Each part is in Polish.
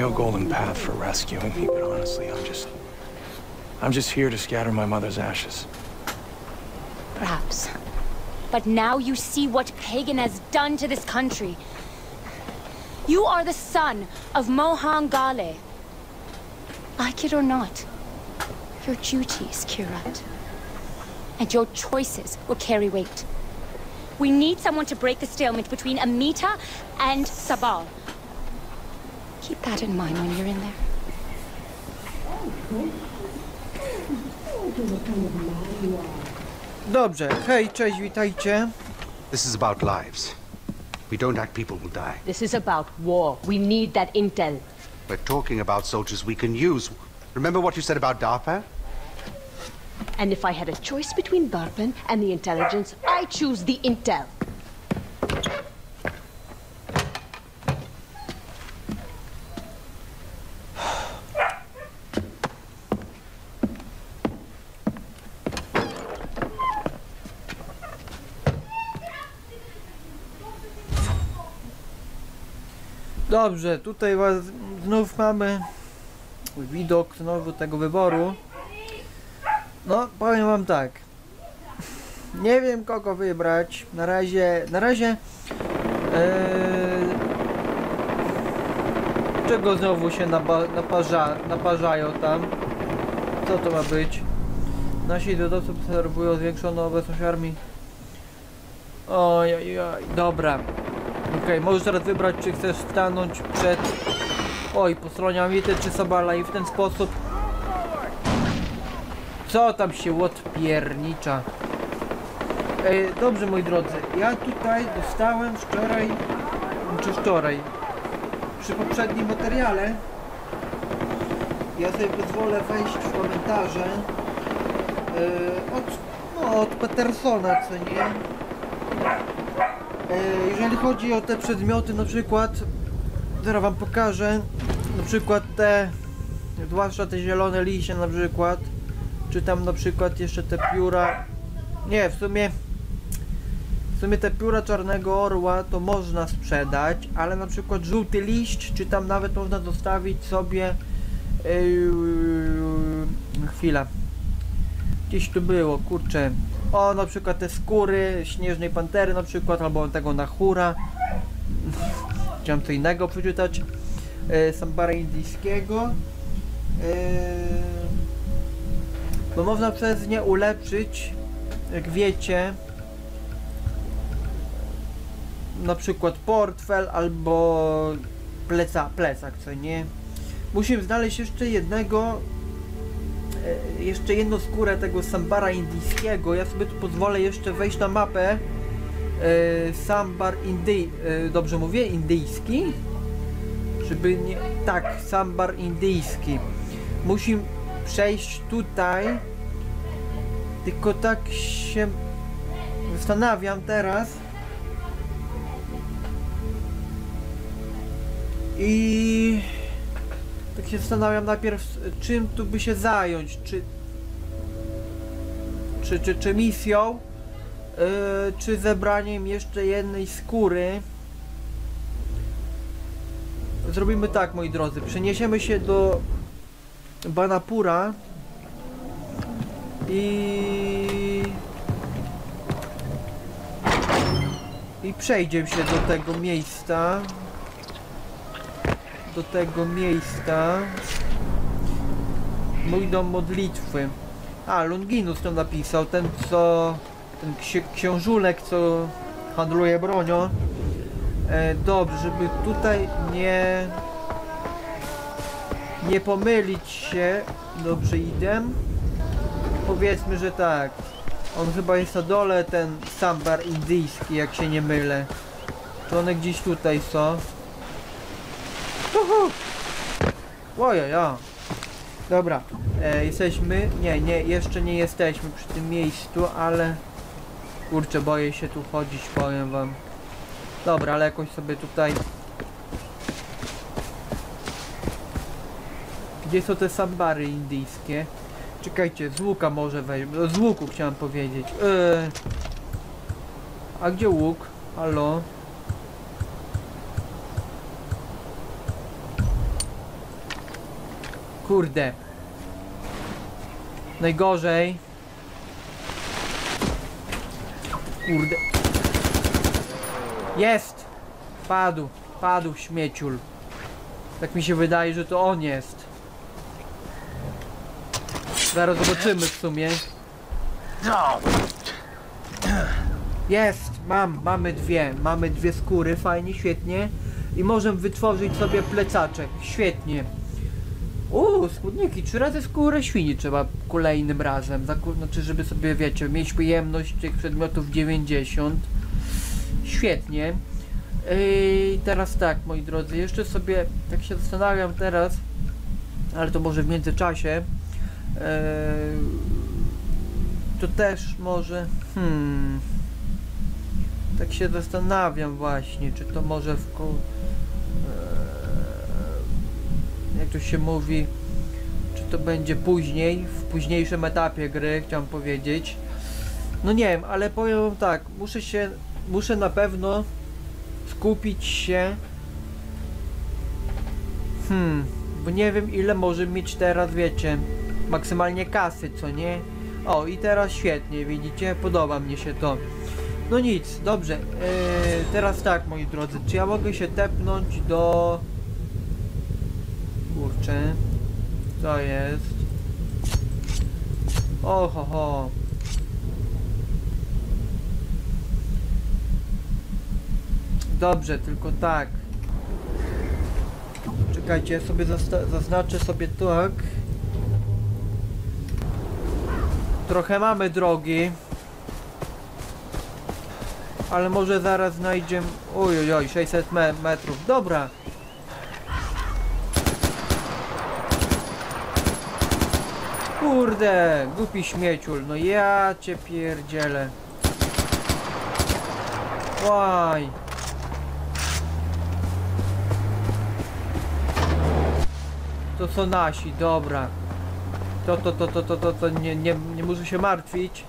Hail Golden Path for rescuing me, but honestly, I'm just... I'm just here to scatter my mother's ashes. Perhaps. But now you see what Pagan has done to this country. You are the son of Mohan Gale. Like it or not, your duties, Kirat. And your choices will carry weight. We need someone to break the stalemate between Amita and Sabal. Keep that in mind when you're in there. Dobrze, hej, cześć, witajcie. This is about lives. We don't act people will die. This is about war. We need that intel. We're talking about soldiers we can use. Remember what you said about DARPA? And if I had a choice between Darpan and the intelligence, I choose the intel. Dobrze, tutaj znów mamy widok znowu tego wyboru. No, powiem wam tak. Nie wiem kogo wybrać. Na razie, na razie eee, czego znowu się naparza, naparzają tam? Co to ma być? Nasi dodawcy obserwują zwiększoną obecność armii. Oj, dobra. Okej, możesz teraz wybrać, czy chcesz stanąć przed... Oj, po stronie Amity czy Sabala i w ten sposób... Co tam się odpiernicza? Ej, dobrze, moi drodzy, ja tutaj dostałem wczoraj... Czy wczoraj? Przy poprzednim materiale ja sobie pozwolę wejść w komentarze yy, od, no, od Petersona, co nie? E, Jeżeli chodzi o te przedmioty, na przykład, zaraz wam pokażę, na przykład te, zwłaszcza te zielone liście na przykład, czy tam na przykład jeszcze te pióra, nie, w sumie, w sumie te pióra czarnego orła to można sprzedać, ale na przykład żółty liść, czy tam nawet można zostawić sobie, yy, chwila, gdzieś tu było, kurczę, o, na przykład te skóry śnieżnej pantery na przykład, albo tego nachura. Chciałem co innego przeczytać. E, Sambara indyjskiego. E, bo można przez nie ulepszyć, jak wiecie, na przykład portfel albo pleca, plecak, co nie. Musimy znaleźć jeszcze jednego jeszcze jedną skórę tego sambara indyjskiego. Ja sobie tu pozwolę jeszcze wejść na mapę. E, sambar indyj... E, dobrze mówię? Indyjski? Żeby nie... Tak, sambar indyjski. Musimy przejść tutaj. Tylko tak się zastanawiam teraz. I tak się zastanawiam najpierw, czym tu by się zająć, czy czy, czy, czy misją, yy, czy zebraniem jeszcze jednej skóry. Zrobimy tak, moi drodzy, przeniesiemy się do Banapura i i przejdziemy się do tego miejsca do tego miejsca. Mój dom modlitwy. A Longinus to napisał ten co ten ksi książulek co handluje bronią. E, dobrze żeby tutaj nie nie pomylić się. Dobrze idę powiedzmy że tak. On chyba jest na dole ten sambar indyjski jak się nie mylę. To one gdzieś tutaj są Uhu. Ojojo. Dobra, e, jesteśmy, nie, nie, jeszcze nie jesteśmy przy tym miejscu, ale kurczę, boję się tu chodzić, powiem wam. Dobra, ale jakoś sobie tutaj Gdzie są te sambary indyjskie? Czekajcie, z łuka może weźmie. Z łuku chciałem powiedzieć. Eee. A gdzie łuk? Halo? Kurde. Najgorzej. Kurde. Jest! Padł, padł śmieciul. Tak mi się wydaje, że to on jest. Zaraz zobaczymy w sumie. Jest, mam, mamy dwie, mamy dwie skóry, fajnie, świetnie. I możemy wytworzyć sobie plecaczek, świetnie. Uuu, składniki, trzy razy skórę świni trzeba kolejnym razem, znaczy żeby sobie, wiecie, mieć pojemność tych przedmiotów 90. Świetnie. I teraz tak, moi drodzy, jeszcze sobie, tak się zastanawiam teraz, ale to może w międzyczasie, Eee, to też może. Hmm. Tak się zastanawiam właśnie, czy to może w. to się mówi, czy to będzie później, w późniejszym etapie gry, chciałem powiedzieć. No nie wiem, ale powiem wam tak, muszę się, muszę na pewno skupić się. Hmm, bo nie wiem ile może mieć teraz, wiecie, maksymalnie kasy, co nie? O, i teraz świetnie, widzicie? Podoba mnie się to. No nic, dobrze. Eee, teraz tak, moi drodzy, czy ja mogę się tepnąć do... Kurczę. Co jest? Oho, ho. Dobrze, tylko tak. Czekajcie, ja sobie zaznaczę sobie tak. Trochę mamy drogi. Ale może zaraz znajdziemy... Oj, oj, oj, 600 me metrów. Dobra. Kurde, głupi śmieciul. No ja cię pierdzielę. Łaj. To są nasi, dobra. To, to, to, to, to, to, to nie, nie, nie muszę się martwić,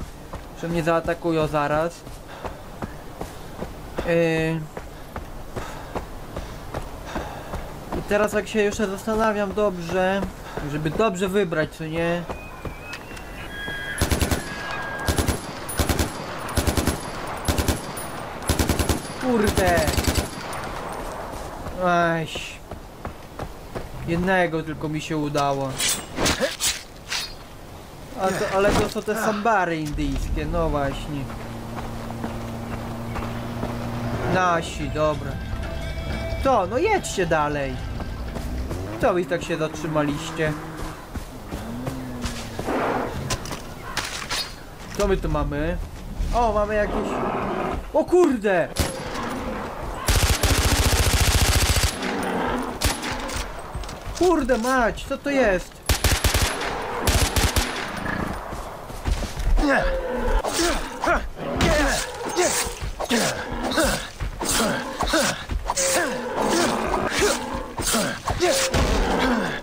że mnie zaatakują zaraz. Yy... I teraz jak się jeszcze zastanawiam dobrze, żeby dobrze wybrać, co nie? Kurde! Aś. Jednego tylko mi się udało. A to, ale to są te sambary indyjskie, no właśnie. Nasi, dobra. To, no jedźcie dalej. Co wy tak się zatrzymaliście? Co my tu mamy? O, mamy jakieś... O kurde! Kurde mać, co to jest?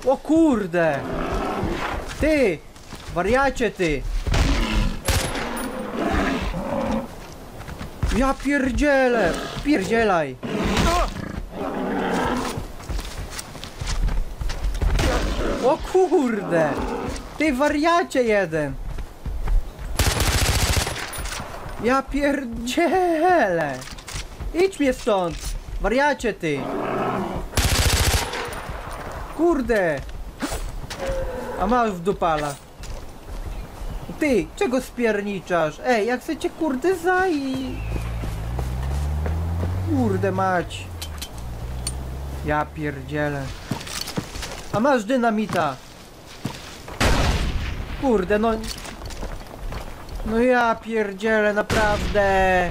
O kurde! Ty! Wariacie ty! Ja pierdzielę! Pierdzielaj! O kurde! Ty wariacie jeden! Ja pierdzielę! Idź mnie stąd! Wariacie ty! Kurde! A masz w dupala. Ty, czego spierniczasz? Ej, jak chcecie kurde zaj... Kurde mać. Ja pierdzielę. A masz dynamita. Kurde, no... No ja pierdzielę, naprawdę.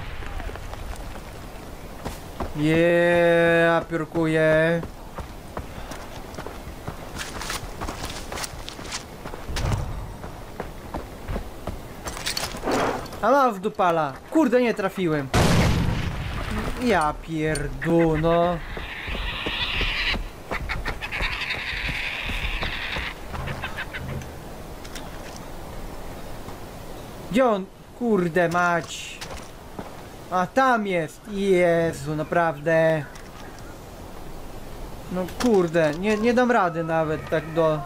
Yeah, piórkuję. A ma w dupala. Kurde, nie trafiłem. Ja pierdu, no. Gdzie on? Kurde mać. A tam jest. Jezu, naprawdę. No kurde, nie, nie dam rady nawet tak do...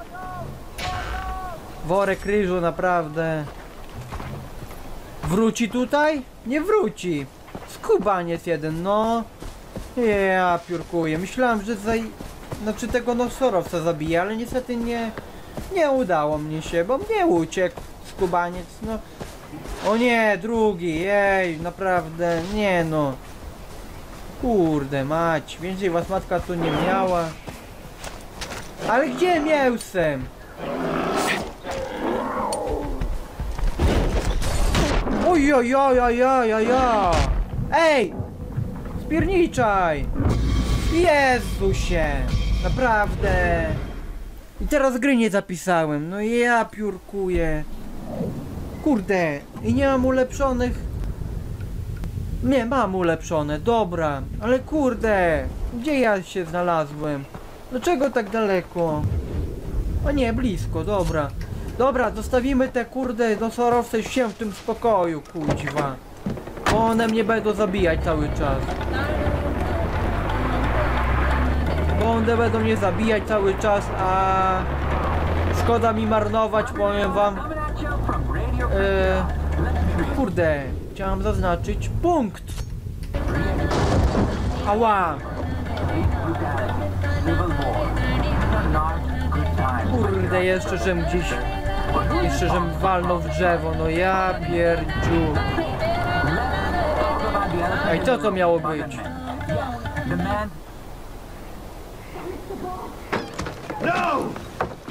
Worek ryżu, naprawdę. Wróci tutaj? Nie wróci. Skubaniec jeden, no. Ja piórkuję. Myślałem, że zaj... Znaczy tego nosorowca zabije, ale niestety nie... Nie udało mnie się, bo mnie uciekł skubaniec, no. O nie, drugi, jej, naprawdę, nie no. Kurde mać, więcej was matka tu nie miała. Ale gdzie mięsem? Oj, oj, oj, oj, oj, oj, oj. Ej! Spierniczaj! Jezusie! Naprawdę! I teraz gry nie zapisałem, no ja piórkuję. Kurde, i nie mam ulepszonych. Nie, mam ulepszone, dobra, ale kurde, gdzie ja się znalazłem? Dlaczego tak daleko? O nie, blisko, dobra. Dobra, zostawimy te kurde nosorowce się w tym spokoju, kuźwa. Bo one mnie będą zabijać cały czas. Bo one będą mnie zabijać cały czas, a szkoda mi marnować, powiem wam. E, kurde, chciałem zaznaczyć punkt. Ała. Kurde, jeszcze żem gdzieś... Jeszcze żem walnął w drzewo, no ja pierdziu. Ej, co to miało być?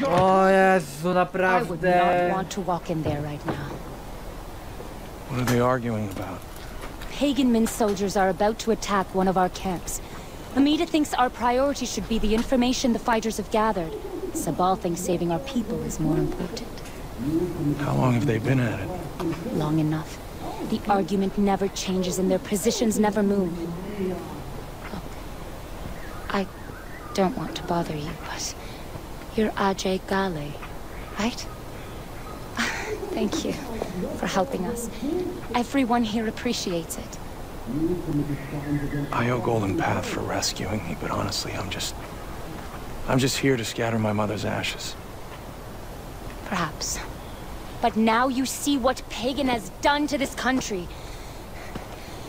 O Jezu, I would not naprawdę. want to walk in there right now. What are they arguing about? Pagan Min soldiers are about to attack one of our camps. Amida thinks our priority should be the information the fighters have gathered. Sabal thinks saving our people is more important. How long have they been at it? Long enough. The argument never changes and their positions never move. Look, I don't want to bother you, but you're Ajay Gale, right? Thank you for helping us. Everyone here appreciates it. I owe Golden Path for rescuing me, but honestly, I'm just... I'm just here to scatter my mother's ashes. Perhaps. But now you see what Pagan has done to this country.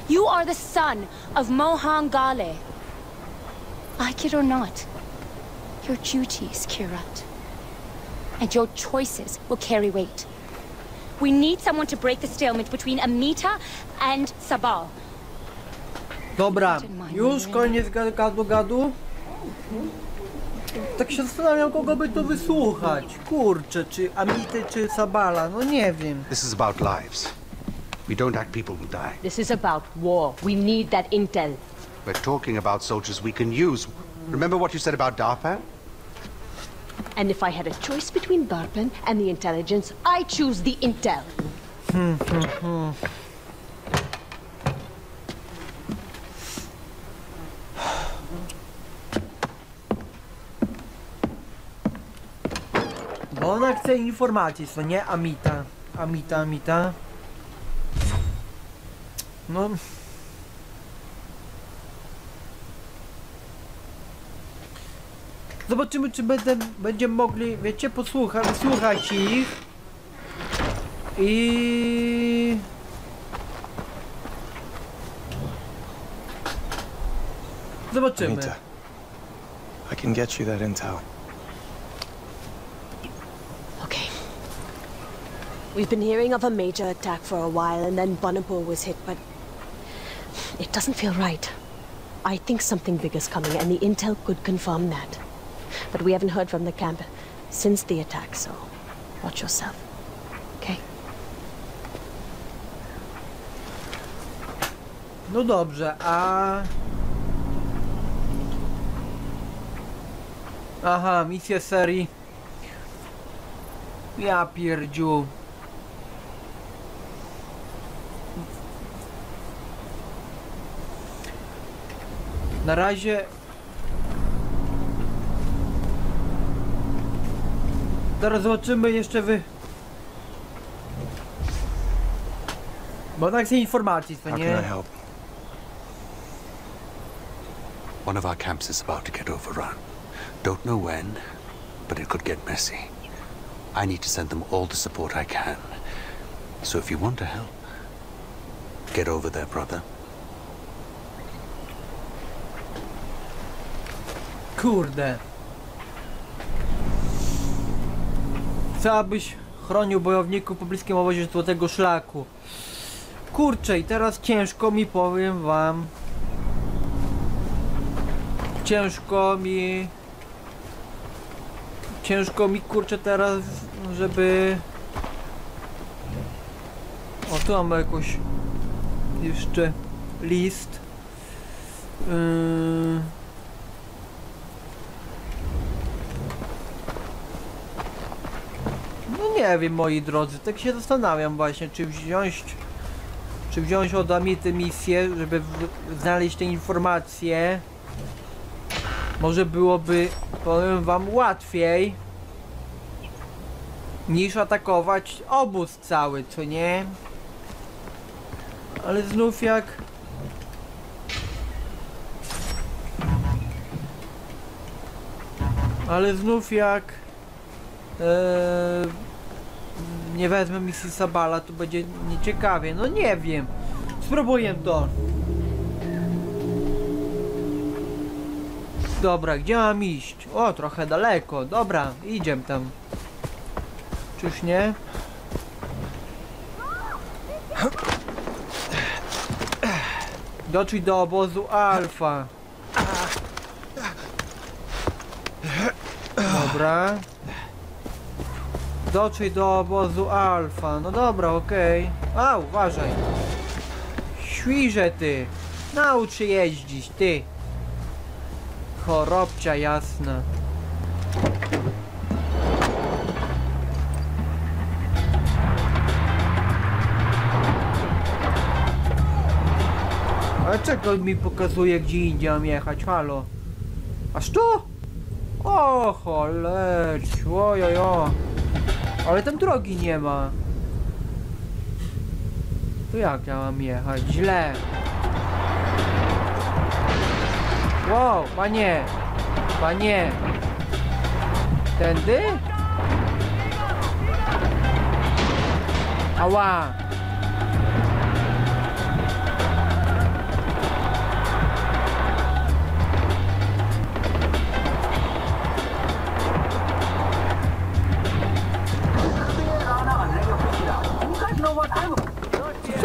You are the son of Mohan Gale. Like it or not, your duty is Kirat. And your choices will carry weight. We need someone to break the stalemate between Amita and Sabal. Dobra, już koniec ga- gadu gadu. Tak się zastanawiam, kogo by tu wysłuchać. Kurczę, czy Amity, czy Sabala, no nie wiem. This is about lives. We don't act people who die. This is about war. We need that intel. We're talking about soldiers we can use. Remember what you said about Darpan? And if I had a choice between Darpan and the intelligence, I choose the intel. Bo ona chce informacji, co nie? Amita. Amita, Amita. No... Zobaczymy, czy będę, będziemy mogli, wiecie, posłuchać, wysłuchać ich. I... Zobaczymy. Anita, I can get you that intel. Okay. We've been hearing of a major attack for a while, and then Bunapur was hit, but it doesn't feel right. I think something big is coming, and the intel could confirm that. But we haven't heard from the camp since the attack, so watch yourself. Okay? No dobrze, a... Aha, misja serii. Ja pierdziu. Na razie... Zaraz zobaczymy jeszcze wy... Bo tak chcę informacji, How nie? can I help? One of our camps is about to get overrun. Don't know when, but it could get messy. I need to send them all the support I can. So if you want to help, get over there, brother. Kurde. Chcę, abyś chronił bojowników po bliskim obozie Złotego Szlaku. Kurczę, i teraz ciężko mi, powiem wam. Ciężko mi... Ciężko mi, kurczę, teraz, żeby... O, tu mamy jakoś... Jeszcze... List. Yy... No nie wiem, moi drodzy, tak się zastanawiam właśnie, czy wziąć, czy wziąć od Amity misję, żeby znaleźć te informacje. Może byłoby, powiem wam, łatwiej niż atakować obóz cały, co nie? Ale znów jak... Ale znów jak... Eee, nie wezmę misji Sabala, to będzie nieciekawie. No nie wiem. Spróbuję to. Dobra, gdzie mam iść? O, trochę daleko. Dobra, idziemy tam. Czyż nie? Dotrzyj do obozu Alfa. Dobra. Dotrzyj do obozu Alfa. No dobra, okej. A, uważaj. Świrze ty. Naucz się jeździć, ty. Chorobcia jasna. Ale czego mi pokazuje, gdzie indziej mam jechać? Halo. Aż tu? O choleć, ojojo. Ale tam drogi nie ma. To jak ja mam jechać? Źle. Wow, panie. Panie. Tędy? Ała.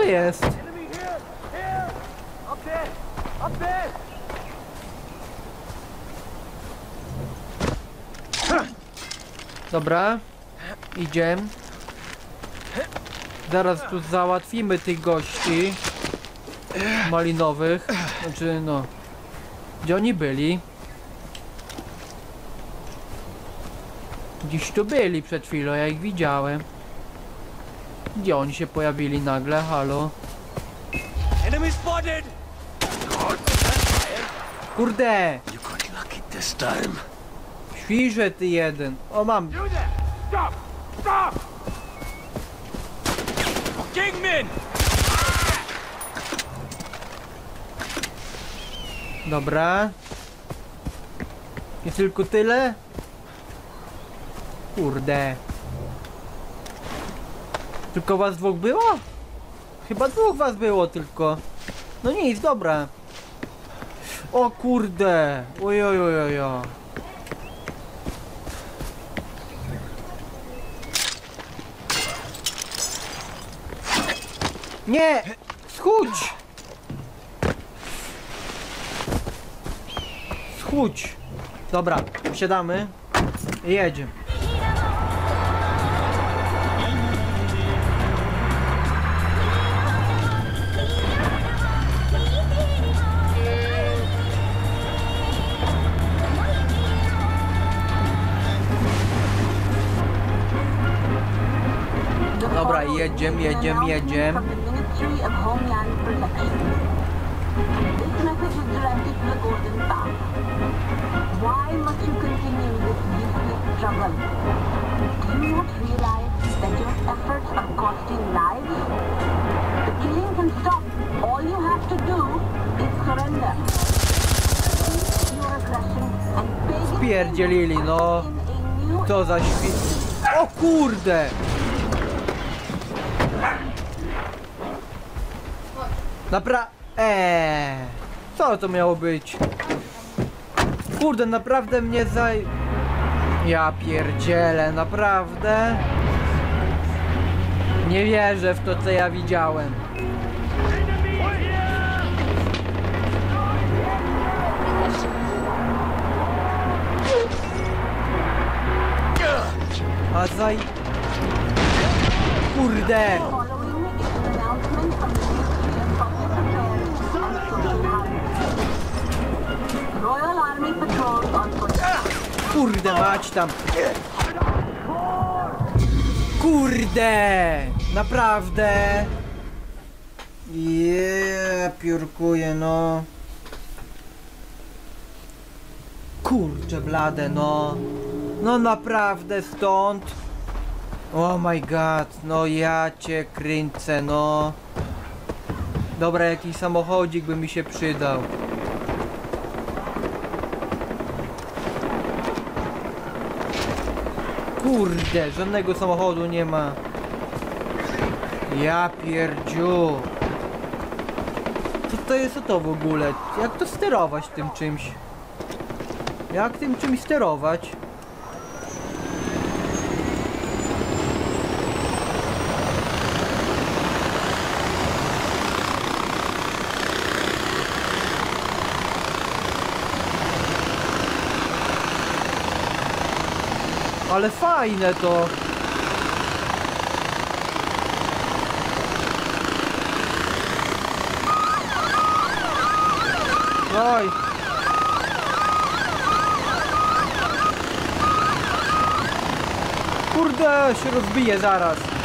Jest? Dobra, idziemy. Zaraz tu załatwimy tych gości malinowych. Znaczy, no, gdzie oni byli? Dziś tu byli przed chwilą, ja ich widziałem. Gdzie oni się pojawili nagle? Halo? Enemy spotted! Kurde! Świrze ty jeden. O mam. Stop! Stop! Kingman! Dobra. I tylko tyle? Kurde. Tylko was dwóch było? Chyba dwóch was było tylko. No nic, dobra. O kurde. Ojojojojo. Nie! Schudź! Schudź! Dobra, wsiadamy i jedziemy. Dobra, jedziemy, jedziemy, jedziemy. From the Ministry of Homeland Protection. This message is directed to the Golden Path. Why must you continue this useless struggle? Do you not realize that your efforts are costing lives? The killing can stop. All you have to do is surrender. Your aggression and Spierdzielili, no. Co za. O kurde! Napra... Eee, co to miało być? Kurde, naprawdę mnie zaj... Ja pierdzielę, naprawdę? Nie wierzę w to, co ja widziałem. A zaj... Kurde! Kurde mać tam! Kurde! Naprawdę! Je, piórkuję no. Kurczę blade no. No naprawdę stąd. Oh my god, no ja cię kręcę no. Dobra, jakiś samochodzik by mi się przydał. Kurde, żadnego samochodu nie ma. Ja pierdziu. Co to jest to w ogóle? Jak to sterować tym czymś? Jak tym czymś sterować? Ale fajne to. Oj. Kurde, się rozbije zaraz.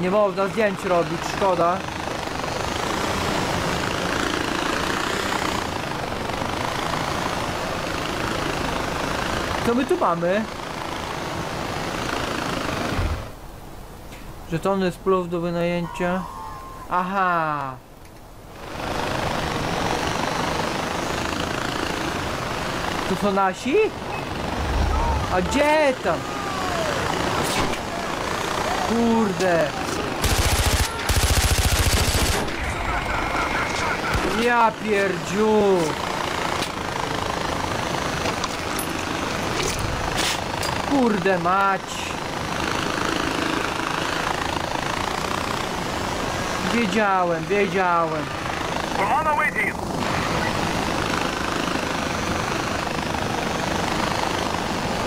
Nie można zdjęć robić, szkoda. Co my tu mamy? Żetony z do wynajęcia. Aha. Tu są nasi? A gdzie tam? Kurde. Ja pierdziu. Kurde mać. Wiedziałem, wiedziałem.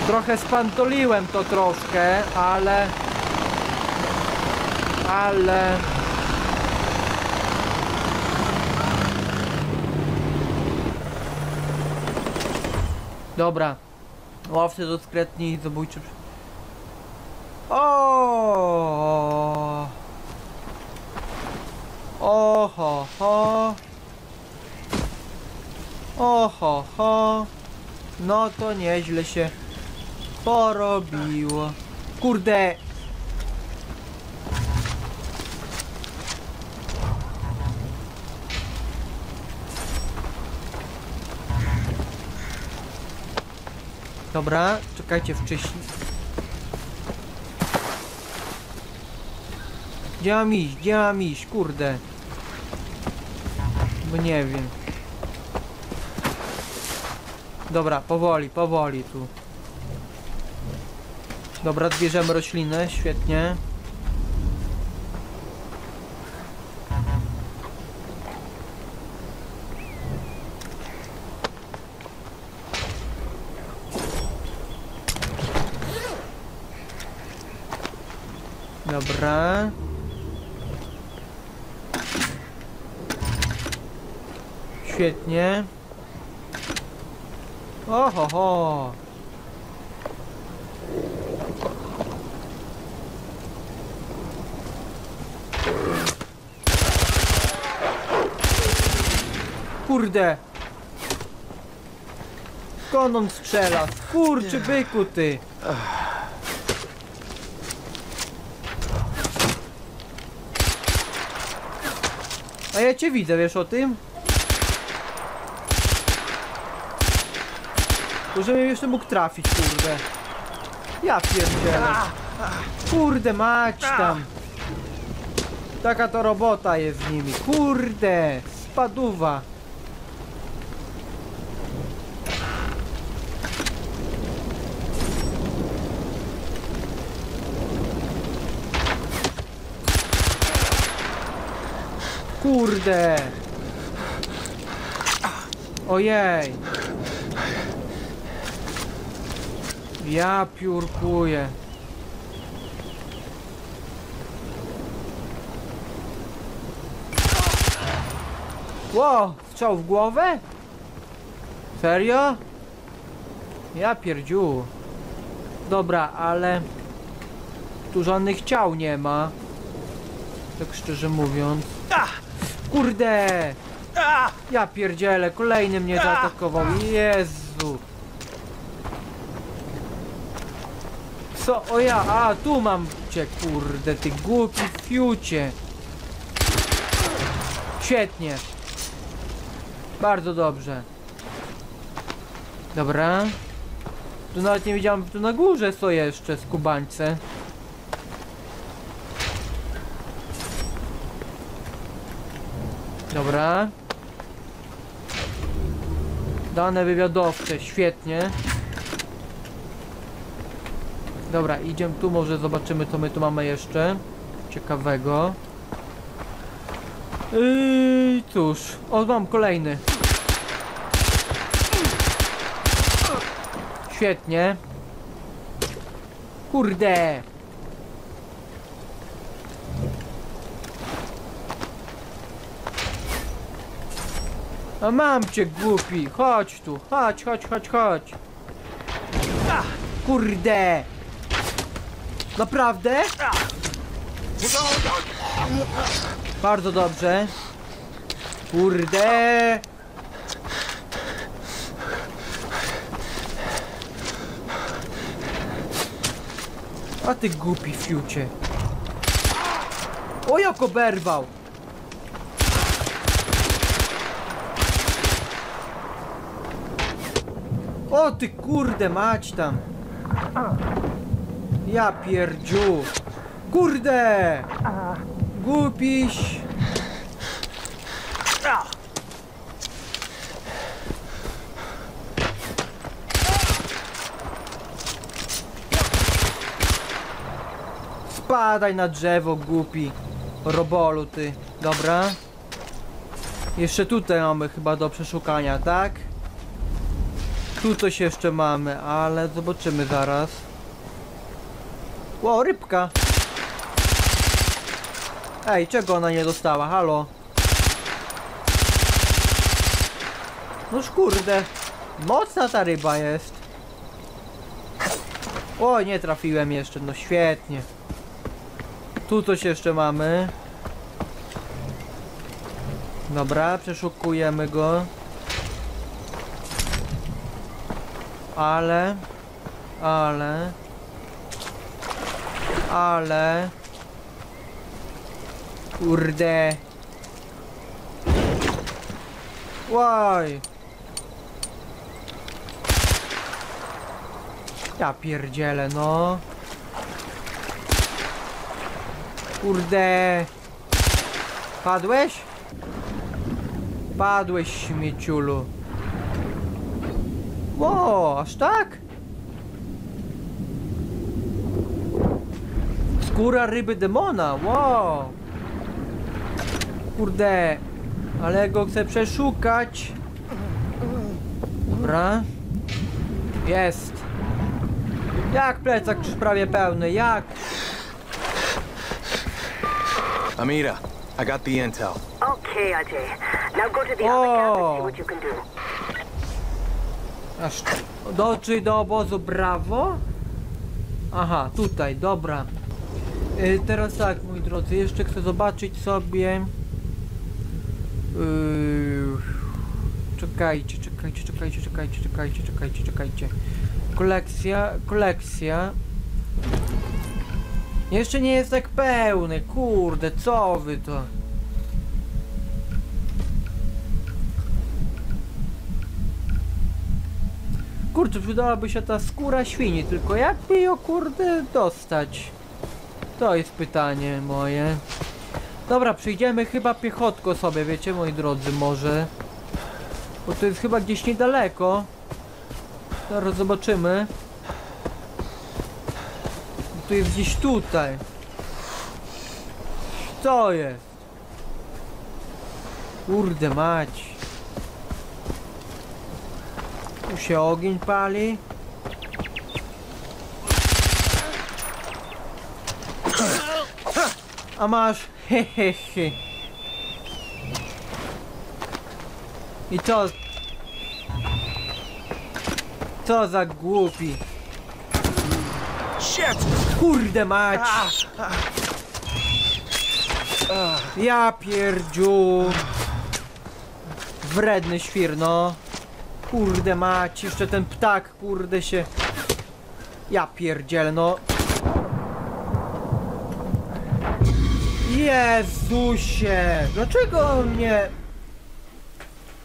Trochę spantoliłem to troszkę, ale... Ale... Dobra. Łowcy dyskretni i zabójczy... O. Oho, ho. Oho, ho. No to nieźle się porobiło. Kurde. Dobra, czekajcie wcześniej. Gdzie mam iść? Gdzie mam iść? Kurde. Bo nie wiem. Dobra, powoli, powoli tu. Dobra, zbierzemy rośliny, świetnie. Dobra. Świetnie. Oho, ho. Kurde. Skąd on strzela? Kurczy byku ty! A ja cię widzę, wiesz o tym? To żebym jeszcze mógł trafić, kurde. Ja pierdzielę. Kurde mać tam. Taka to robota jest z nimi. Kurde, spaduwa. Kurde. Ojej. Ja piórkuję. Ło, strzał w głowę? Serio? Ja pierdziu. Dobra, ale tu żadnych ciał nie ma. Tak szczerze mówiąc. Kurde! Ja pierdzielę, kolejny mnie zaatakował. Jezu. Co? O ja, a tu mam cię, kurde, ty głupi fiucie. Świetnie. Bardzo dobrze. Dobra. Tu nawet nie widziałem, tu na górze są jeszcze skubańce. Dobra. Dane wywiadowcze, świetnie. Dobra, idziemy tu, może zobaczymy co my tu mamy jeszcze ciekawego. Yy, cóż, o mam kolejny. Świetnie. Kurde. A mam cię głupi, chodź tu, chodź, chodź, chodź, chodź. Kurde. Naprawdę? Bardzo dobrze. Kurde. A ty głupi fiucie. O jak oberwał. O ty kurde mać tam. Ja pierdziu. Kurde! Głupiś! Spadaj na drzewo, głupi. Robolu ty. Dobra. Jeszcze tutaj mamy chyba do przeszukania, tak? Tu coś jeszcze mamy, ale zobaczymy zaraz. Ło, rybka! Ej, czego ona nie dostała? Halo? Noż kurde. Mocna ta ryba jest. O, nie trafiłem jeszcze. No świetnie. Tu coś jeszcze mamy. Dobra, przeszukujemy go. Ale... Ale... Ale... Kurde. Łaj. Ja pierdzielę, no. Kurde. Padłeś? Padłeś, śmieciulu. Ło, aż tak? Skóra ryby demona, wow. Kurde, ale go chcę przeszukać. Dobra. Jest. Jak plecak już prawie pełny, jak? Amira, I got the intel. Okay, Ajay. Now go to the other camp and see what you can do. Aż dotrzyj do obozu, brawo. Aha, tutaj, dobra. Y, teraz tak, moi drodzy, jeszcze chcę zobaczyć sobie... Yy, Czekajcie, czekajcie, czekajcie, czekajcie, czekajcie, czekajcie, czekajcie. Kolekcja, kolekcja. Jeszcze nie jest tak pełny, kurde, co wy to? Kurczę, przydałaby się ta skóra świni, tylko jakby ją kurde dostać? To jest pytanie moje. Dobra, przyjdziemy chyba piechotko sobie, wiecie moi drodzy, może. Bo to jest chyba gdzieś niedaleko. Zaraz zobaczymy. To jest gdzieś tutaj. Co jest? Kurde mać. Tu się ogień pali. A masz, hehehe. I co? Co za głupi. Kurde mać! Ja pierdziu! Wredny świr, no. Kurde mać, jeszcze ten ptak, kurde się... Ja pierdzielę, no. Jezusie! Dlaczego on mnie...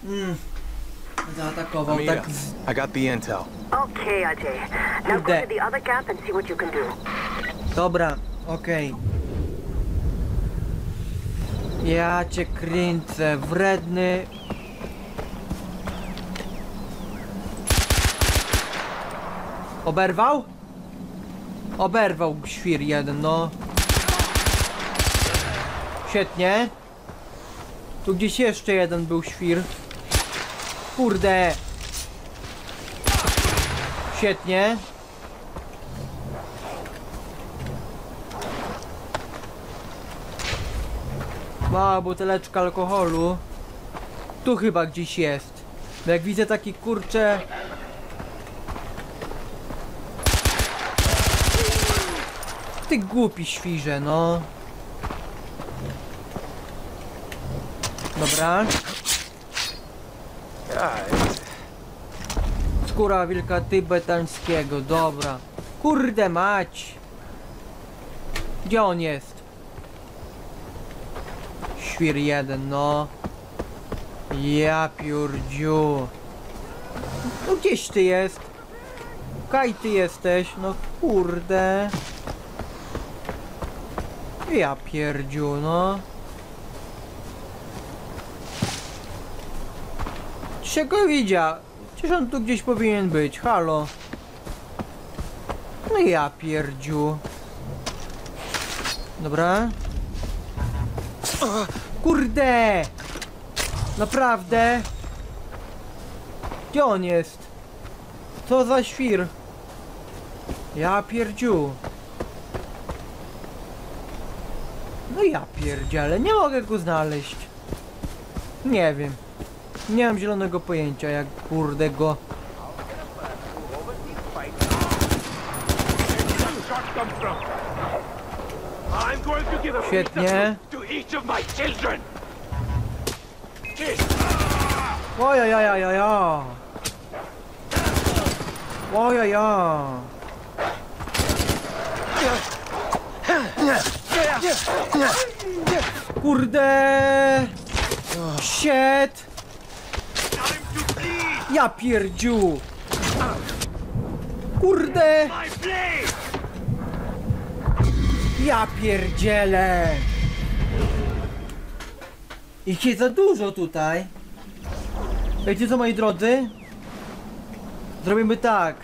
Mm. Zaatakował Amira, tak z... I got the intel. Okay, Ajay. Now go to the other camp and see what you can do. Dobra, okej. Ja cię kręcę, wredny. Oberwał? Oberwał świr jeden, no. Świetnie. Tu gdzieś jeszcze jeden był świr. Kurde. Świetnie. Mała buteleczka alkoholu. Tu chyba gdzieś jest. Jak widzę taki kurcze... Ty głupi świrze, no. Dobra. Skóra wilka tybetańskiego, dobra. Kurde mać. Gdzie on jest? Świr jeden, no. Ja piórdziu. No gdzieś ty jest? Kaj ty jesteś? No kurde. Ja pierdziu, no. Czego widział? Przecież on tu gdzieś powinien być, halo. No ja pierdziu. Dobra. Kurde! Naprawdę? Gdzie on jest? Co za świr? Ja pierdziu. No ja pierdzielę, nie mogę go znaleźć. Nie wiem. Nie mam zielonego pojęcia, jak kurde go... Świetnie. to each of Kurde. Shit. Ja pierdziu. Kurde. Ja pierdzielę. Ich jest za dużo tutaj. Wiecie co moi drodzy? Zrobimy tak.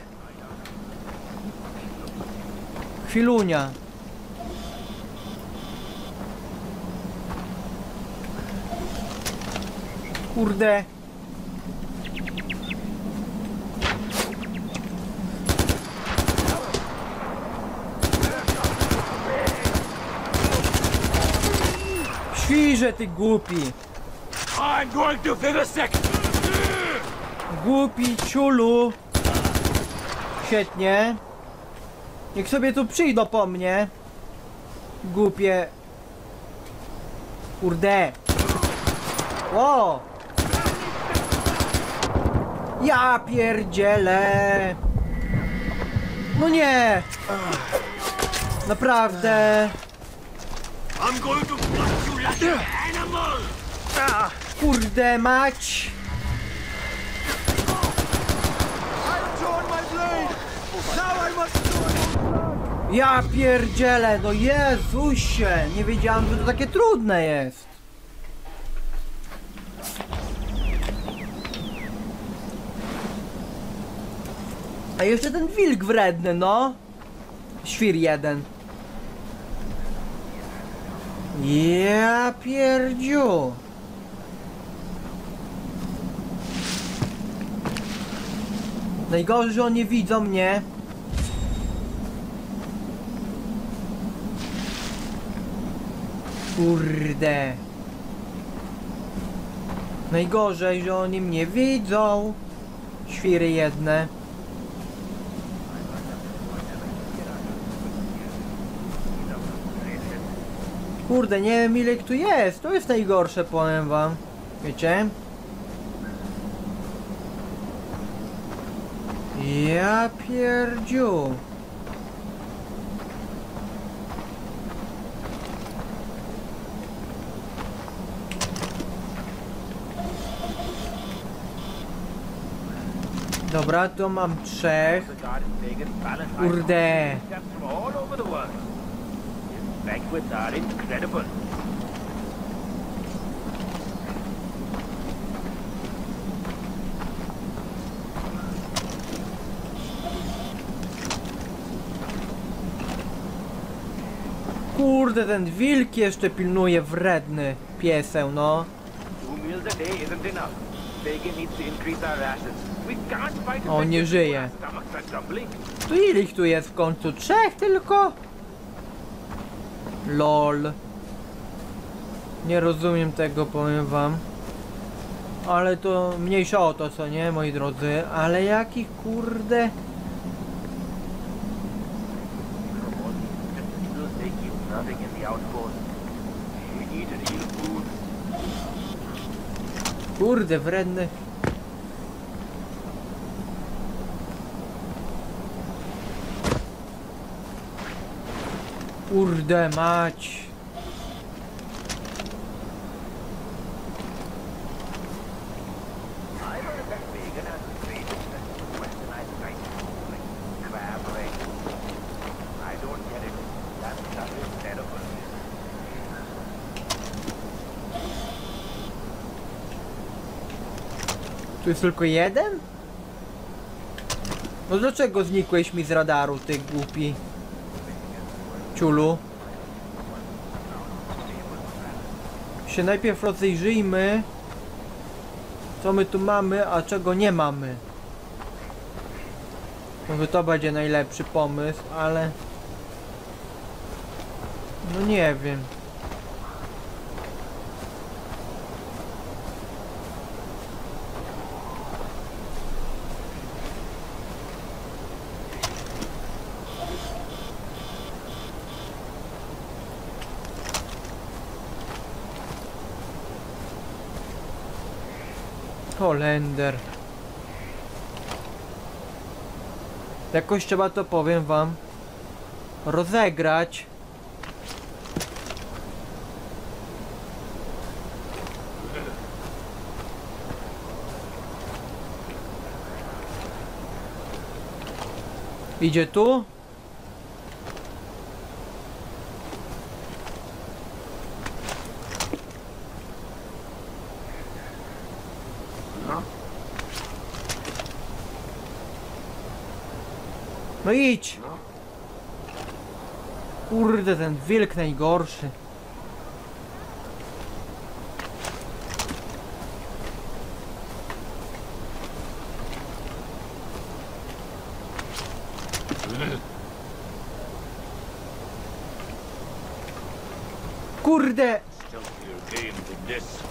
Chwilunia. Kurde. Świrze ty głupi. I'm going to vivisect! Głupi ciulu. Świetnie. Niech sobie tu przyjdą po mnie. Głupie. Kurde. O! Ja pierdzielę! No nie! Naprawdę! Kurde mać! Ja pierdzielę, no Jezusie! Nie wiedziałem, że to takie trudne jest. A jeszcze ten wilk wredny, no. Świr jeden. Ja pierdziu. Najgorzej, że oni widzą mnie. Kurde. Najgorzej, że oni mnie widzą. Świry jedne. Kurde, nie wiem ile tu jest. To jest najgorsze, powiem wam. Wiecie? Ja pierdziu. Dobra, tu mam trzech. Kurde. Banquets are incredible. Kurde, ten wilk jeszcze pilnuje wredny pieseł, no. O, nie żyje. Tu ile ich tu jest w końcu? Trzech tylko? LOL. Nie rozumiem tego, powiem wam. Ale to mniejsza o to, co nie, moi drodzy. Ale jakich kurde... From all these people, they keep nothing in the outpost. We need real food. Kurde, wredny. Kurde mać. I heard that vegan has created that westernized rice, like crab ring. I don't get it. That stuff is terrible. Tu jest tylko jeden? No dlaczego znikłeś mi z radaru, ty głupi? Ciulu. Się najpierw rozejrzyjmy, co my tu mamy, a czego nie mamy. Może to będzie najlepszy pomysł, ale... No nie wiem. Holender. Jakoś trzeba to, powiem wam, rozegrać. Idzie tu? Idź! Kurde, ten wilk najgorszy. Kurde! Still your game in this.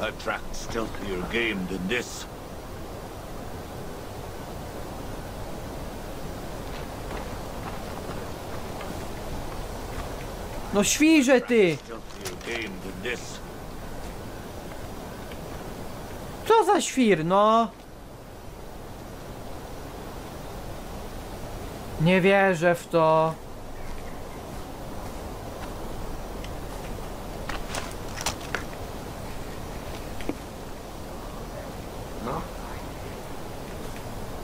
Attract stealthier game than this. No świrze ty! Co za świr, no? Nie wierzę w to.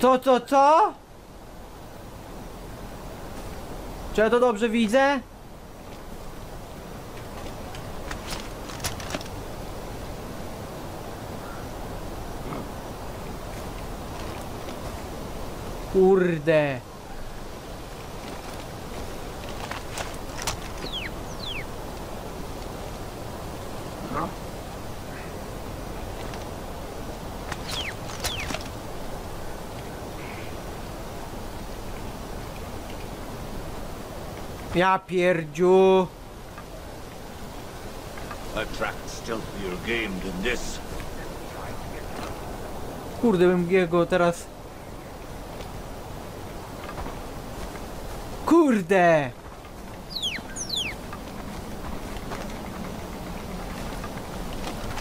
Co, co, co? Czy ja to dobrze widzę? Kurde. Ja pierdziu. A track stealthier game than this. Kurde, bym jego teraz... Kurde!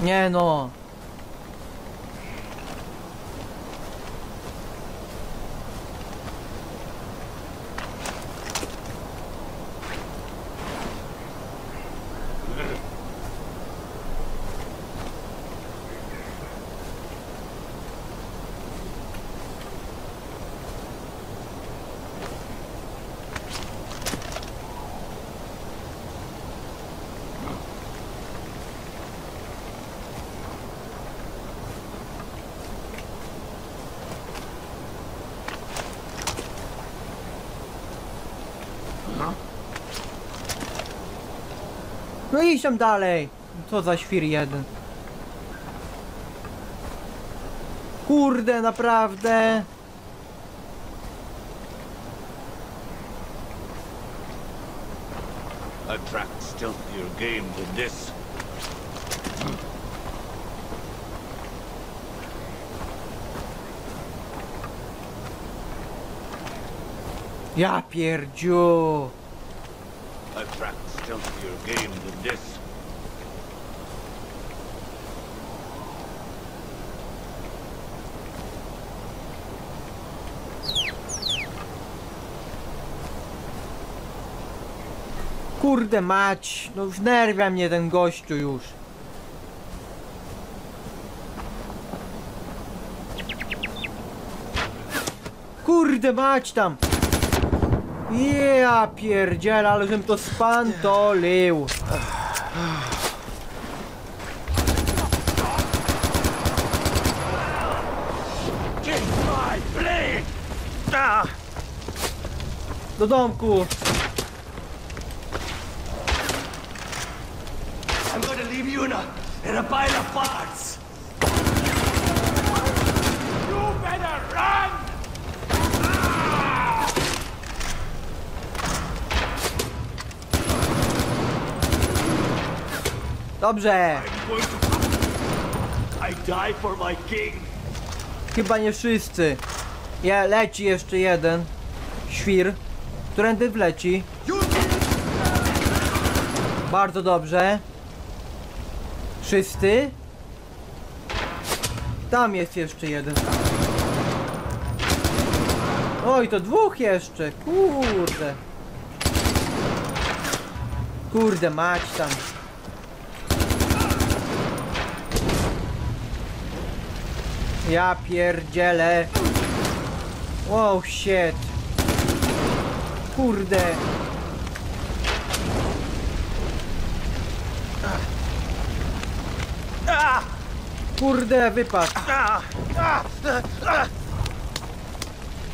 Nie. No. No idź tam dalej. Co za świr jeden. Kurde, naprawdę. A track stealthier game than this. Ja pierdziu. Game than this. Kurde mać. No już nerwia mnie ten gościu już. Kurde mać tam. Ja pierdziel, ale żem to spantolił. Do domku. I'm to leave you in a in a pile of parts. Dobrze. Chyba nie wszyscy. Je, leci jeszcze jeden. Świr. Którędy wleci. Bardzo dobrze. Wszyscy. Tam jest jeszcze jeden. Oj, to dwóch jeszcze. Kurde. Kurde, mać tam. Ja pierdzielę. Wow, shit. Kurde. Kurde, wypadł.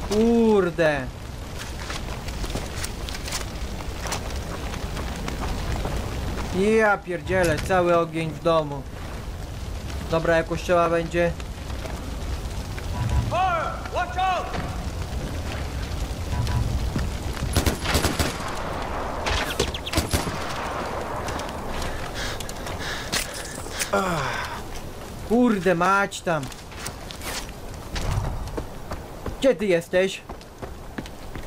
Kurde. Ja pierdzielę, cały ogień w domu. Dobra, jakoś trzeba będzie. Kurde, mać tam. Gdzie ty jesteś?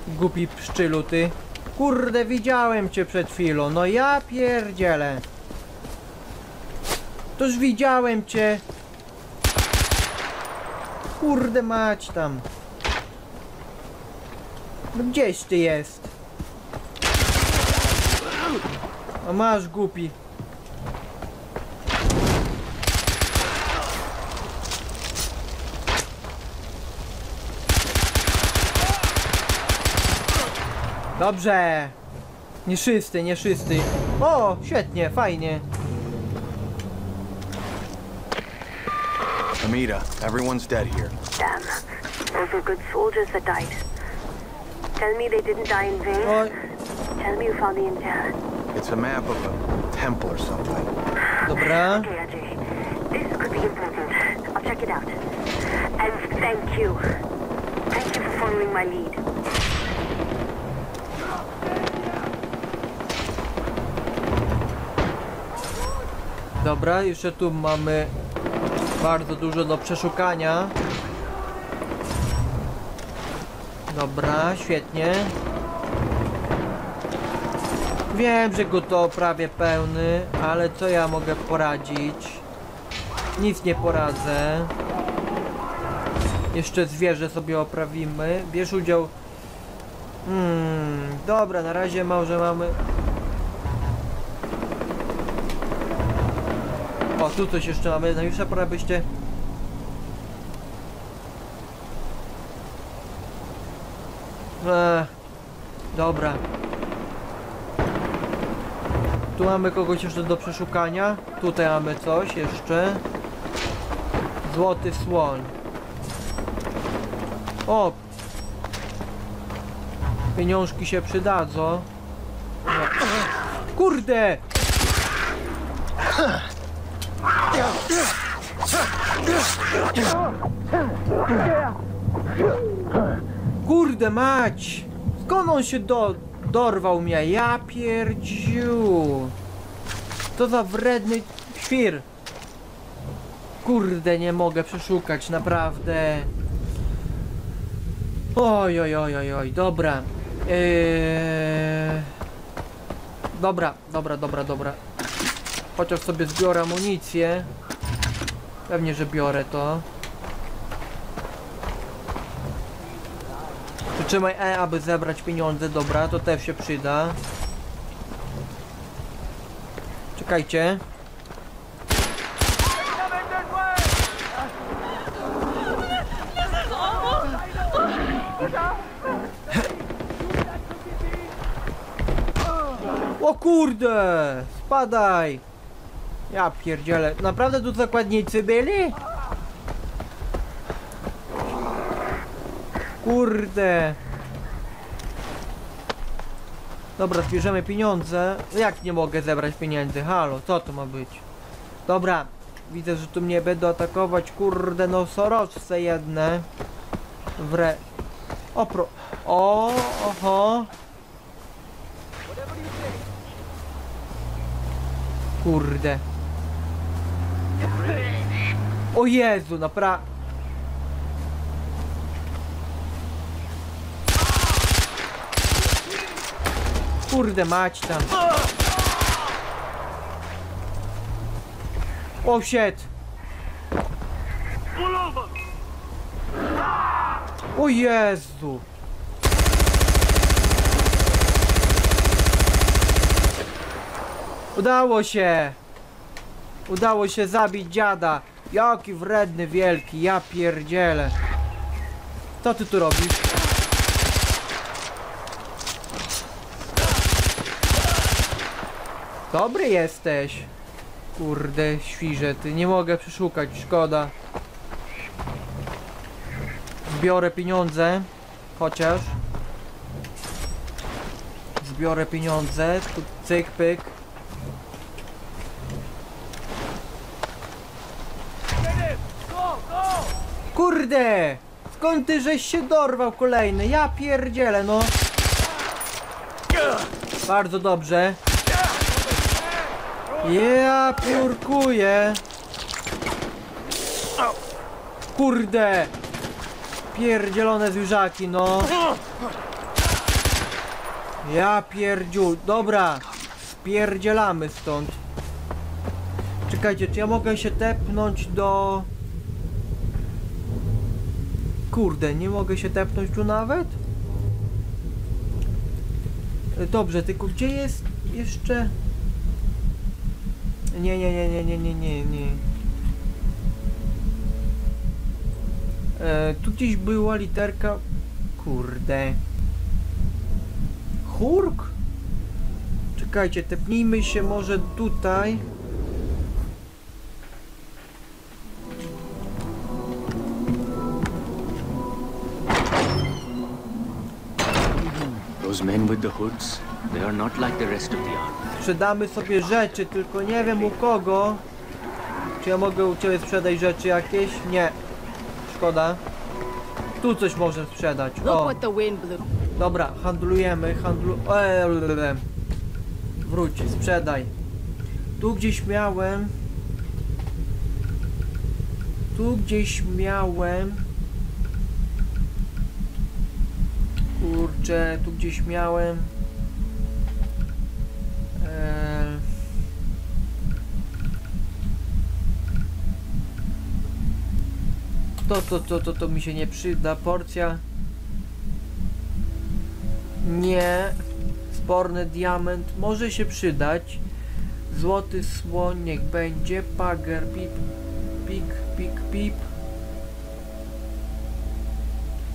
Głupi pszczylu ty. Kurde, widziałem cię przed chwilą. No ja pierdzielę. Toż widziałem cię. Kurde mać tam. No gdzieś ty jest? A masz głupi. Dobrze. Nie szysty, nie szysty. O, świetnie, fajnie. Amita, everyone's dead here. Damn. Those were good soldiers that died. Tell me they didn't die in vain. Oj, Tell me you found the intel. It's a map of a temple or something. dobra. Okay, Ajay. This could be important. I'll check it out. And thank you. Thank you for following my lead. Dobra, jeszcze tu mamy bardzo dużo do przeszukania. Dobra, świetnie. Wiem, że go to prawie pełny, ale co ja mogę poradzić? Nic nie poradzę. Jeszcze zwierzę sobie oprawimy. Bierz udział. Hmm, dobra, na razie może mamy. O, tu coś jeszcze mamy. Najwyższa pora byście. Eee, dobra. Tu mamy kogoś jeszcze do przeszukania. Tutaj mamy coś jeszcze. Złoty słoń. O! Pieniążki się przydadzą. Kurde! Kurde mać! Skąd on się do, dorwał mnie? Ja pierdziu! To za wredny świr! Kurde, nie mogę przeszukać, naprawdę. Oj, oj, oj, oj, oj, dobra. Eee... Dobra, dobra, dobra, dobra. Chociaż sobie zbiorę amunicję. Pewnie, że biorę to. Przytrzymaj E, aby zebrać pieniądze, dobra, to też się przyda. Czekajcie. O kurde! Spadaj! Ja pierdzielę. Naprawdę tu zakładnicy byli? Kurde. Dobra, zbierzemy pieniądze. Jak nie mogę zebrać pieniędzy? Halo, co to ma być? Dobra, widzę, że tu mnie będą atakować. Kurde, nosorożce jedne. Wre... O, pro... O, oho. Kurde. O Jezu, napra... Kurde mać tam. O shit. O Jezu. Udało się. Udało się zabić dziada. Jaki wredny wielki, ja pierdzielę. Co ty tu robisz? Dobry jesteś. Kurde, świrze, ty nie mogę przeszukać, szkoda. Zbiorę pieniądze, chociaż. Zbiorę pieniądze, tu cyk, pyk. Kurde! Skąd ty żeś się dorwał kolejny? Ja pierdzielę, no. Bardzo dobrze. Ja piórkuję. Kurde! Pierdzielone zwierzaki, no. Ja pierdziu. Dobra. Spierdzielamy stąd. Czekajcie, czy ja mogę się tepnąć do... Kurde, nie mogę się tepnąć tu nawet? E, Dobrze, tylko gdzie jest jeszcze... Nie, nie, nie, nie, nie, nie, nie, nie. E, tu gdzieś była literka... Kurde. Hurk? Czekajcie, tepnijmy się może tutaj. The hoods, they are not like the rest of the army. Sprzedamy sobie rzeczy, tylko nie wiem u kogo. Czy ja mogę u ciebie sprzedać rzeczy jakieś? Nie. Szkoda. Tu coś może sprzedać. Look O, what the wind blew. dobra, handlujemy, handlu... Eee. Wróć, sprzedaj. Tu gdzieś miałem... Tu gdzieś miałem... Kurczę, tu gdzieś miałem... Eee... To, to, to, to, to mi się nie przyda. Porcja. Nie. Sporny diament może się przydać. Złoty słoń niech będzie. Pager, pip, pik, pik, pip.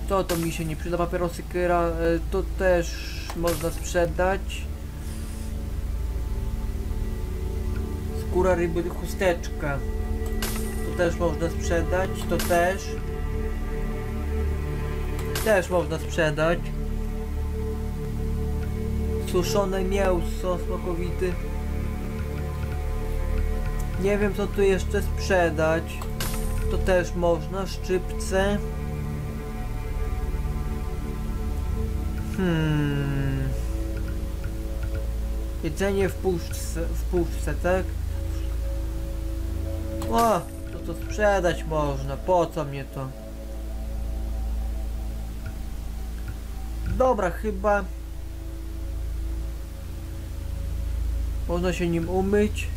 To to mi się nie przyda. Papierosy kyra e, to też można sprzedać. Skóra ryby, chusteczka. To też można sprzedać. To też. Też można sprzedać. Suszone mięso smakowity. Nie wiem co tu jeszcze sprzedać. To też można. Szczypce. Hmm. Jedzenie w puszce, w puszce, tak? O, to to sprzedać można. Po co mnie to? Dobra, chyba można się nim umyć.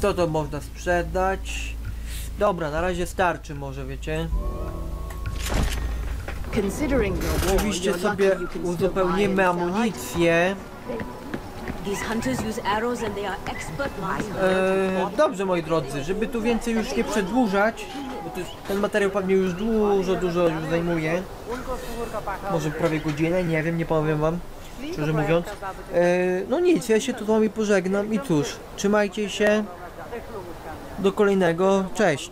To to można sprzedać. Dobra, na razie starczy może, wiecie? Oczywiście sobie uzupełnimy amunicję. Eee, dobrze moi drodzy, żeby tu więcej już nie przedłużać, bo jest- ten materiał pewnie już dużo, dużo już zajmuje. Może prawie godzinę, nie wiem, nie powiem wam, szczerze mówiąc. Eee, no nic, ja się tu z wami pożegnam i cóż, trzymajcie się. Do kolejnego, cześć.